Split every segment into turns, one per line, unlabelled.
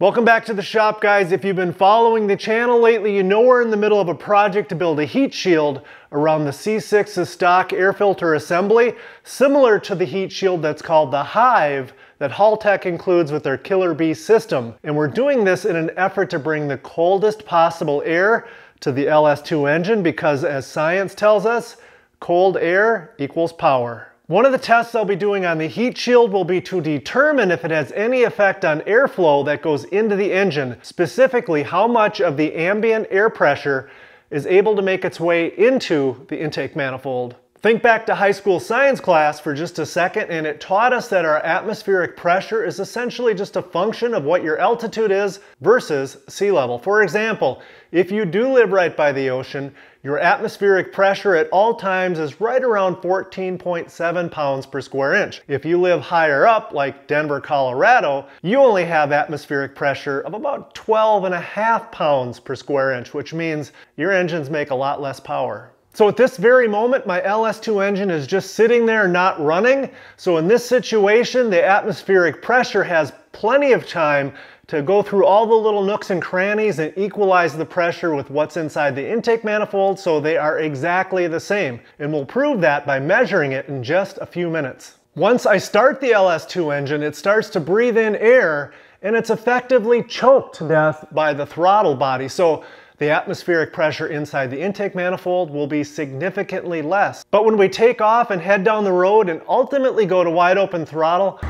Welcome back to the shop guys. If you've been following the channel lately, you know we're in the middle of a project to build a heat shield around the C6's stock air filter assembly, similar to the heat shield that's called the Hive that Halltech includes with their Killer Bee system. And we're doing this in an effort to bring the coldest possible air to the LS2 engine because as science tells us, cold air equals power. One of the tests I'll be doing on the heat shield will be to determine if it has any effect on airflow that goes into the engine, specifically how much of the ambient air pressure is able to make its way into the intake manifold. Think back to high school science class for just a second and it taught us that our atmospheric pressure is essentially just a function of what your altitude is versus sea level. For example, if you do live right by the ocean, your atmospheric pressure at all times is right around 14.7 pounds per square inch. If you live higher up, like Denver, Colorado, you only have atmospheric pressure of about 12 and a half pounds per square inch, which means your engines make a lot less power. So at this very moment, my LS2 engine is just sitting there not running. So in this situation, the atmospheric pressure has plenty of time to go through all the little nooks and crannies and equalize the pressure with what's inside the intake manifold so they are exactly the same. And we'll prove that by measuring it in just a few minutes. Once I start the LS2 engine, it starts to breathe in air and it's effectively choked to death by the throttle body. So the atmospheric pressure inside the intake manifold will be significantly less. But when we take off and head down the road and ultimately go to wide open throttle,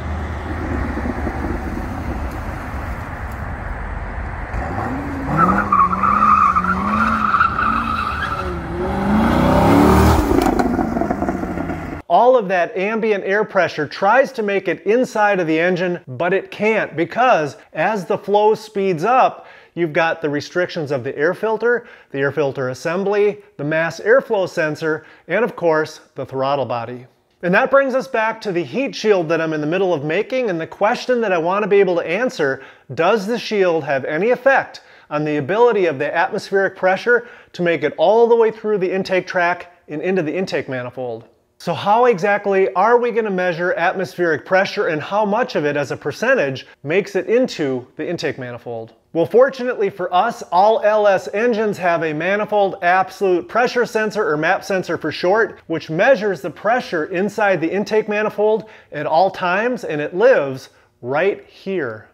all of that ambient air pressure tries to make it inside of the engine, but it can't because as the flow speeds up, you've got the restrictions of the air filter, the air filter assembly, the mass airflow sensor, and of course, the throttle body. And that brings us back to the heat shield that I'm in the middle of making and the question that I want to be able to answer, does the shield have any effect on the ability of the atmospheric pressure to make it all the way through the intake tract and into the intake manifold? So how exactly are we going to measure atmospheric pressure and how much of it as a percentage makes it into the intake manifold? Well, fortunately for us, all LS engines have a manifold absolute pressure sensor, or MAP sensor for short, which measures the pressure inside the intake manifold at all times, and it lives right here.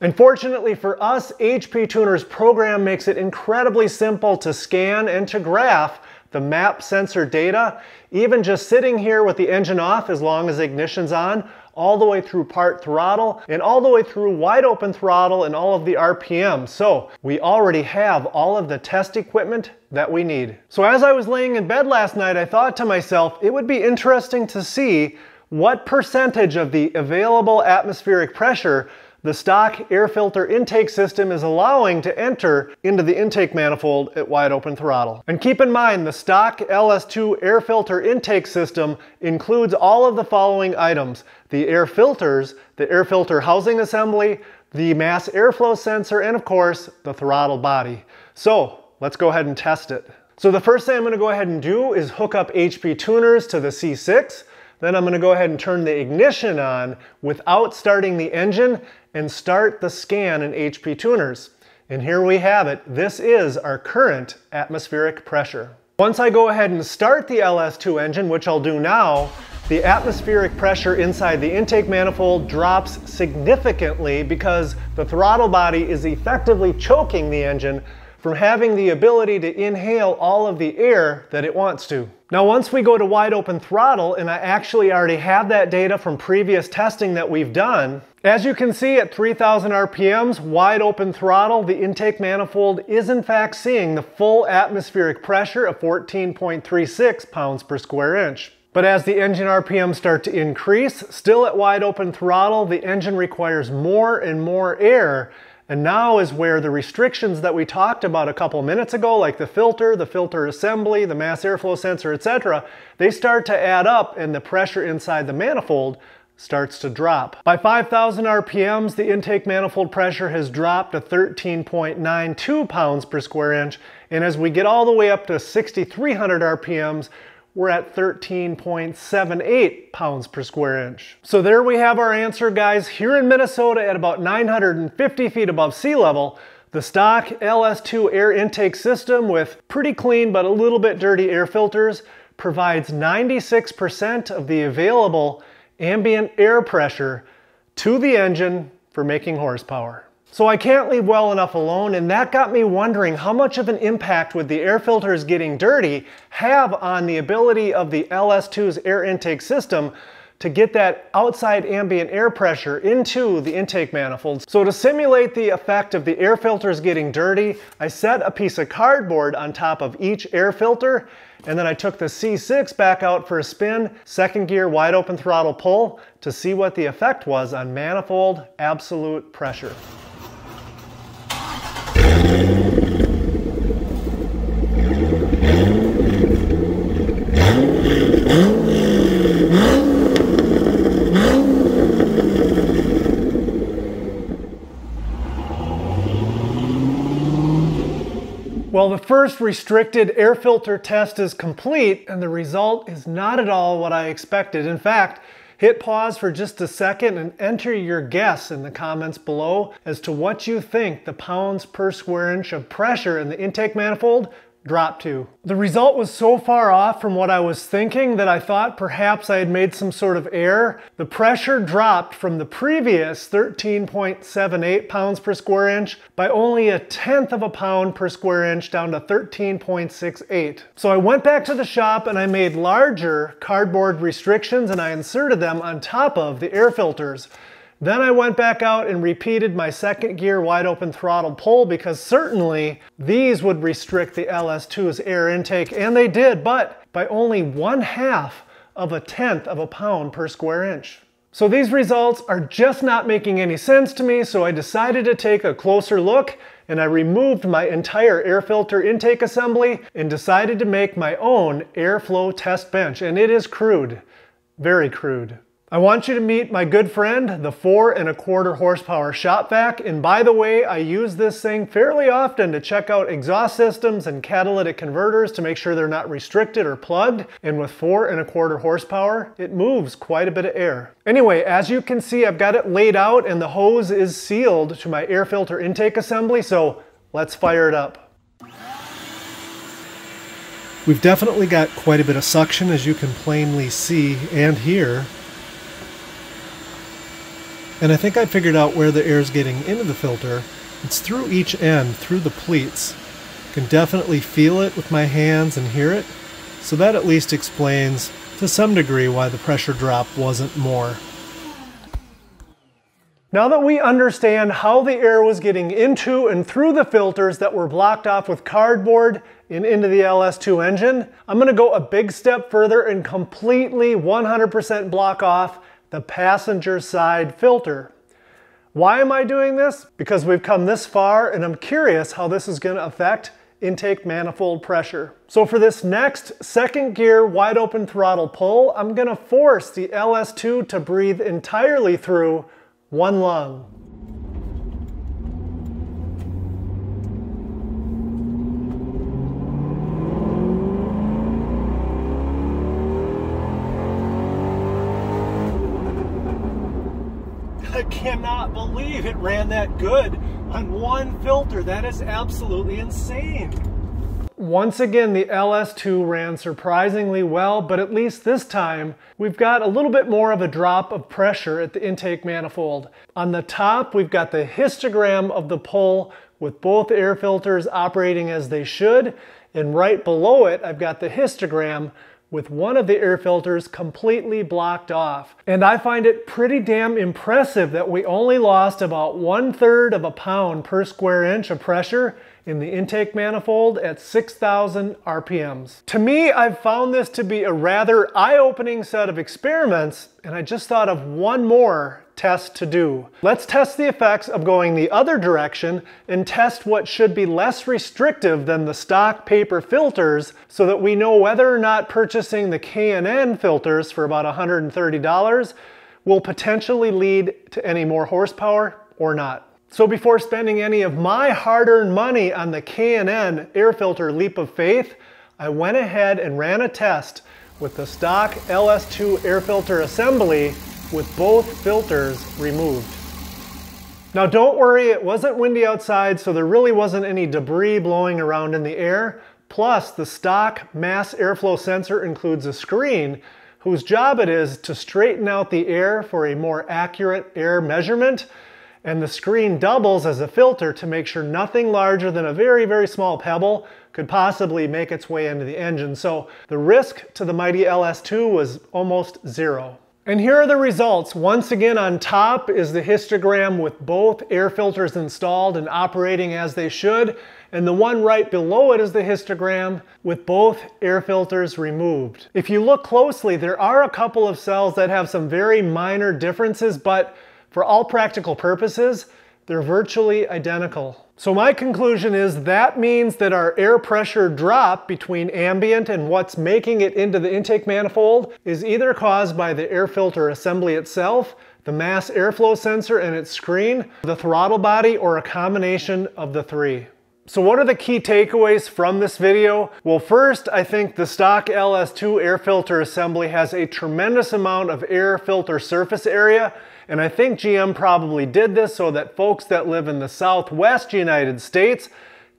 And fortunately for us, HP Tuner's program makes it incredibly simple to scan and to graph the map sensor data, even just sitting here with the engine off as long as ignition's on, all the way through part throttle and all the way through wide open throttle and all of the RPM. So we already have all of the test equipment that we need. So as I was laying in bed last night, I thought to myself, it would be interesting to see what percentage of the available atmospheric pressure the stock air filter intake system is allowing to enter into the intake manifold at wide open throttle. And keep in mind, the stock LS2 air filter intake system includes all of the following items. The air filters, the air filter housing assembly, the mass airflow sensor, and of course, the throttle body. So let's go ahead and test it. So the first thing I'm gonna go ahead and do is hook up HP tuners to the C6. Then I'm gonna go ahead and turn the ignition on without starting the engine and start the scan in HP tuners. And here we have it. This is our current atmospheric pressure. Once I go ahead and start the LS2 engine, which I'll do now, the atmospheric pressure inside the intake manifold drops significantly because the throttle body is effectively choking the engine from having the ability to inhale all of the air that it wants to. Now once we go to wide open throttle, and I actually already have that data from previous testing that we've done, as you can see at 3000 RPMs, wide open throttle, the intake manifold is in fact seeing the full atmospheric pressure of 14.36 pounds per square inch. But as the engine RPMs start to increase, still at wide open throttle, the engine requires more and more air and now is where the restrictions that we talked about a couple minutes ago, like the filter, the filter assembly, the mass airflow sensor, etc., they start to add up and the pressure inside the manifold starts to drop. By 5,000 RPMs, the intake manifold pressure has dropped to 13.92 pounds per square inch. And as we get all the way up to 6,300 RPMs, we're at 13.78 pounds per square inch. So there we have our answer, guys. Here in Minnesota at about 950 feet above sea level, the stock LS2 air intake system with pretty clean but a little bit dirty air filters provides 96% of the available ambient air pressure to the engine for making horsepower. So I can't leave well enough alone, and that got me wondering how much of an impact would the air filters getting dirty have on the ability of the LS2's air intake system to get that outside ambient air pressure into the intake manifolds. So to simulate the effect of the air filters getting dirty, I set a piece of cardboard on top of each air filter, and then I took the C6 back out for a spin, second gear wide open throttle pull, to see what the effect was on manifold absolute pressure. First restricted air filter test is complete and the result is not at all what I expected. In fact, hit pause for just a second and enter your guess in the comments below as to what you think the pounds per square inch of pressure in the intake manifold drop to. The result was so far off from what I was thinking that I thought perhaps I had made some sort of error. The pressure dropped from the previous 13.78 pounds per square inch by only a tenth of a pound per square inch down to 13.68. So I went back to the shop and I made larger cardboard restrictions and I inserted them on top of the air filters. Then I went back out and repeated my second gear wide open throttle pull because certainly these would restrict the LS2's air intake, and they did, but by only one half of a tenth of a pound per square inch. So these results are just not making any sense to me, so I decided to take a closer look and I removed my entire air filter intake assembly and decided to make my own airflow test bench, and it is crude, very crude. I want you to meet my good friend, the four and a quarter horsepower shop vac. And by the way, I use this thing fairly often to check out exhaust systems and catalytic converters to make sure they're not restricted or plugged. And with four and a quarter horsepower, it moves quite a bit of air. Anyway, as you can see, I've got it laid out and the hose is sealed to my air filter intake assembly. So let's fire it up. We've definitely got quite a bit of suction as you can plainly see and hear. And I think I figured out where the air is getting into the filter. It's through each end, through the pleats. Can definitely feel it with my hands and hear it. So that at least explains, to some degree, why the pressure drop wasn't more. Now that we understand how the air was getting into and through the filters that were blocked off with cardboard and into the LS2 engine, I'm gonna go a big step further and completely 100% block off the passenger side filter. Why am I doing this? Because we've come this far and I'm curious how this is going to affect intake manifold pressure. So for this next second gear wide open throttle pull, I'm going to force the LS2 to breathe entirely through one lung. cannot believe it ran that good on one filter. That is absolutely insane. Once again, the LS2 ran surprisingly well, but at least this time, we've got a little bit more of a drop of pressure at the intake manifold. On the top, we've got the histogram of the pull with both air filters operating as they should, and right below it, I've got the histogram with one of the air filters completely blocked off. And I find it pretty damn impressive that we only lost about one third of a pound per square inch of pressure in the intake manifold at 6,000 RPMs. To me, I've found this to be a rather eye-opening set of experiments, and I just thought of one more test to do. Let's test the effects of going the other direction and test what should be less restrictive than the stock paper filters so that we know whether or not purchasing the K&N filters for about $130 will potentially lead to any more horsepower or not. So before spending any of my hard-earned money on the K&N air filter leap of faith, I went ahead and ran a test with the stock LS2 air filter assembly with both filters removed. Now don't worry, it wasn't windy outside, so there really wasn't any debris blowing around in the air. Plus, the stock mass airflow sensor includes a screen whose job it is to straighten out the air for a more accurate air measurement. And the screen doubles as a filter to make sure nothing larger than a very, very small pebble could possibly make its way into the engine. So the risk to the Mighty LS2 was almost zero. And here are the results. Once again on top is the histogram with both air filters installed and operating as they should. And the one right below it is the histogram with both air filters removed. If you look closely, there are a couple of cells that have some very minor differences, but for all practical purposes, they're virtually identical. So my conclusion is that means that our air pressure drop between ambient and what's making it into the intake manifold is either caused by the air filter assembly itself, the mass airflow sensor and its screen, the throttle body, or a combination of the three. So what are the key takeaways from this video? Well, first, I think the stock LS2 air filter assembly has a tremendous amount of air filter surface area and I think GM probably did this so that folks that live in the southwest United States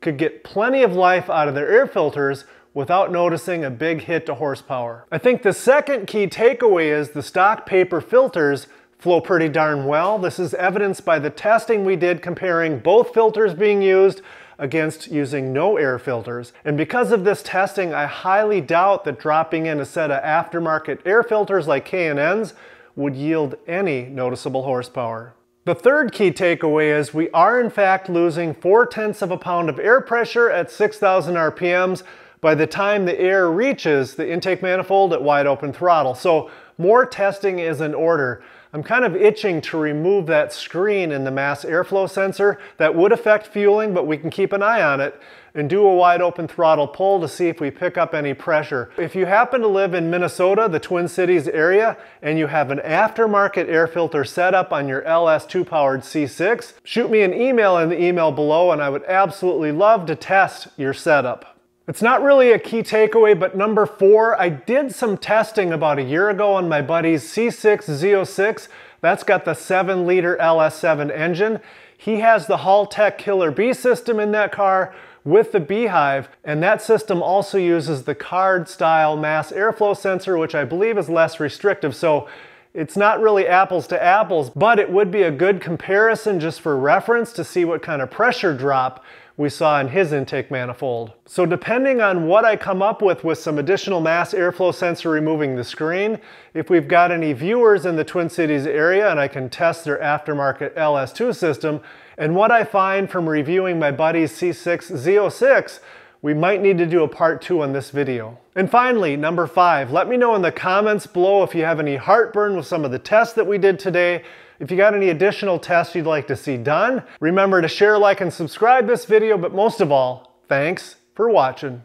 could get plenty of life out of their air filters without noticing a big hit to horsepower. I think the second key takeaway is the stock paper filters flow pretty darn well. This is evidenced by the testing we did comparing both filters being used against using no air filters. And because of this testing, I highly doubt that dropping in a set of aftermarket air filters like K&N's would yield any noticeable horsepower. The third key takeaway is we are in fact losing 4 tenths of a pound of air pressure at 6,000 RPMs by the time the air reaches the intake manifold at wide open throttle. So more testing is in order. I'm kind of itching to remove that screen in the mass airflow sensor. That would affect fueling, but we can keep an eye on it and do a wide open throttle pull to see if we pick up any pressure. If you happen to live in Minnesota, the Twin Cities area, and you have an aftermarket air filter setup on your LS2 powered C6, shoot me an email in the email below and I would absolutely love to test your setup. It's not really a key takeaway, but number four, I did some testing about a year ago on my buddy's C6 Z06. That's got the 7 liter LS7 engine. He has the Halltech Killer Bee system in that car with the Beehive, and that system also uses the card style mass airflow sensor, which I believe is less restrictive. So it's not really apples to apples, but it would be a good comparison just for reference to see what kind of pressure drop we saw in his intake manifold. So depending on what I come up with with some additional mass airflow sensor removing the screen, if we've got any viewers in the Twin Cities area and I can test their aftermarket LS2 system, and what I find from reviewing my buddy's C6 Z06, we might need to do a part two on this video. And finally, number five, let me know in the comments below if you have any heartburn with some of the tests that we did today if you got any additional tests you'd like to see done, remember to share, like, and subscribe this video, but most of all, thanks for watching.